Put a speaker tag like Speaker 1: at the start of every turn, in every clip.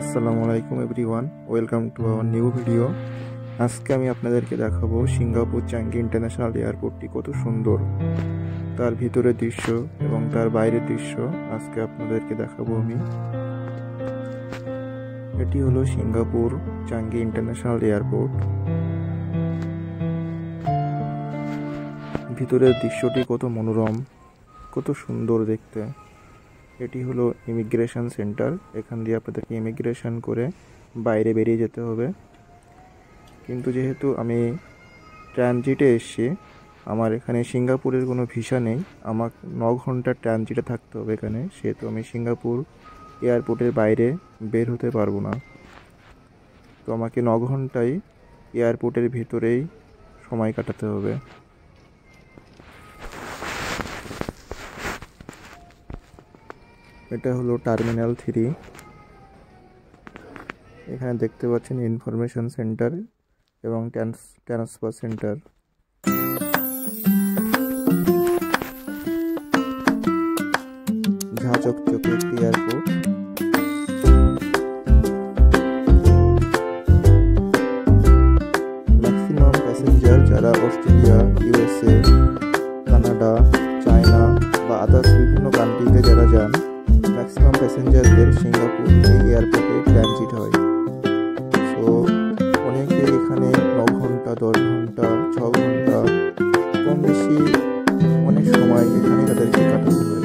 Speaker 1: আসসালামু আলাইকুম everyone, welcome to our new video. আজকে আমি আপনাদেরকে দেখাবো সিঙ্গাপুর চাঙ্গি ইন্টারন্যাশনাল এয়ারপোর্টটি কত সুন্দর। তার ভিতরের দৃশ্য এবং তার বাইরের দৃশ্য আজকে আপনাদেরকে দেখাবো আমি। এটি হলো সিঙ্গাপুর চাঙ্গি ইন্টারন্যাশনাল এয়ারপোর্ট। ভিতরের দৃশ্যটি কত মনোরম, কত সুন্দর দেখতে। এটি হলো ইমিগ্রেশন সেন্টার এখান দিয়ে আপনাদেরকে ইমিগ্রেশন করে বাইরে বেরিয়ে যেতে হবে। কিন্তু যেহেতু আমি ট্রানজিটে এসছি, আমার এখানে সিঙ্গাপুরের কোনো ভিসা নেই। আমার ন ঘণ্টা ট্রানজিটে থাকতে হবে এখানে। সেহেতু আমি সিঙ্গাপুর এয়ারপোর্টের বাইরে বের হতে পারব না। তো আমাকে ন ঘন্টায় এয়ারপোর্টের ভিতরেই সময় কাটাতে হবে। এটা হলো টার্মিনাল থ্রি। এখানে দেখতে পাচ্ছেন ইনফরমেশন সেন্টার এবং ট্রান্সফার সেন্টার। ঝা চকচকে এয়ারপোর্ট ম্যাক্সিমাম প্যাসেঞ্জার যারা অস্ট্রেলিয়া, ইউএসএ প্যাসেঞ্জারদের সিঙ্গাপুর এই এয়ারপোর্টে ট্রানজিট হয়। সো অনেকে এখানে ন ঘণ্টা দশ ঘণ্টা ছ ঘণ্টা কম বেশি অনেক সময় এখানে তাদেরকে কাটাতে হয়।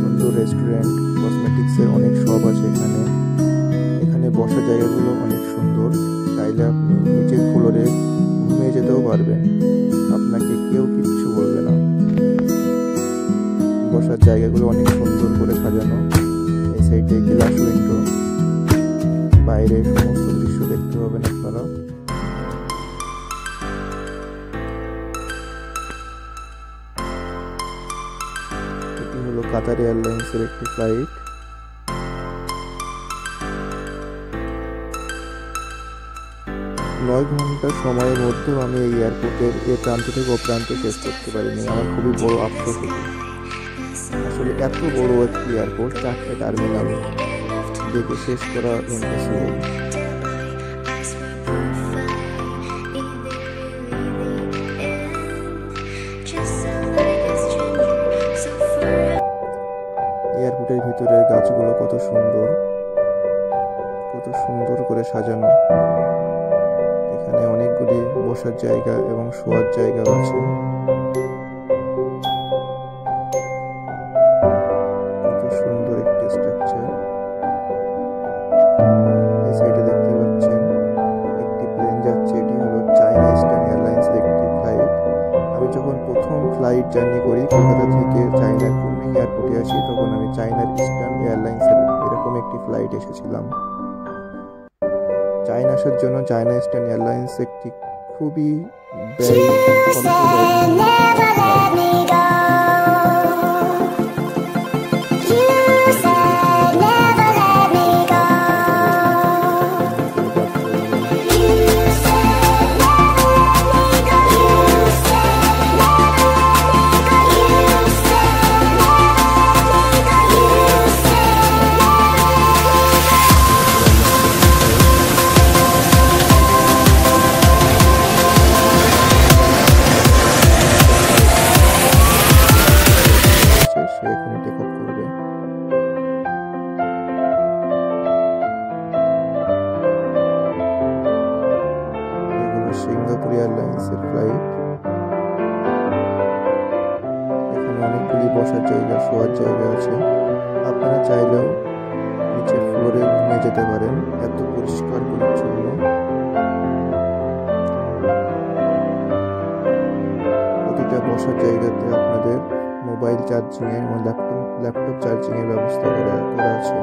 Speaker 1: সুন্দর রেস্টুরেন্ট কসমেটিক্সের অনেক শপ আছে এখানে। এখানে বসার জায়গাগুলো অনেক সুন্দর। চাইলে আপনি নিচের ফ্লোরে ঘুমিয়ে যেতেও পারবেন। আপনাকে কেউ কিচ্ছু বলবে না। বসার জায়গাগুলো অনেক সুন্দর করে সাজানো। এই সাইডে গ্লাস উইন্ডো বাইরে সমস্ত দৃশ্য দেখতে পাবেন আপনারা এটি হলো কাতার এয়ারলাইন্সের একটি ফ্লাইট নয় ঘণ্টা সময়ের মধ্যেও আমি এই এয়ারপোর্টের এ প্রান্ত থেকে ও প্রান্তে শেষ করতে পারিনি। আমার খুবই বড় আফসোস আসলে এত বড় একটি এয়ারপোর্ট চারটে টার্মিনাল দেখে শেষ করা ইম্পসিবল এয়ারপোর্টের ভিতরের গাছগুলো কত সুন্দর কত সুন্দর করে সাজানো। এখানে অনেকগুলি বসার জায়গা এবং শোয়ার জায়গা আছে। ফ্লাইট জার্নি করি। কলকাতা থেকে চায়নার কুমিং এয়ারপোর্টে আসি। তখন আমি চায়নার ইস্টার্ন এয়ারলাইন্সের এরকম একটি ফ্লাইট এসেছিলাম। চায়না আসার জন্য চায়না ইস্টার্ন এয়ারলাইন্স একটি খুবই ব্যয় সিঙ্গাপুর এয়ারলাইন্সের ফ্লাইট এখানে অনেকগুলি বসার জায়গা, শোয়ার জায়গা আছে। আপনারা চাইলেও নিচের ফ্লোরে ঘুমিয়ে যেতে পারেন। এত পরিষ্কার পরিচ্ছন্ন। প্রতিটা বসার জায়গাতে আপনাদের মোবাইল চার্জিং এর এবং ল্যাপটপ ল্যাপটপ চার্জিং এর ব্যবস্থা করা করা আছে।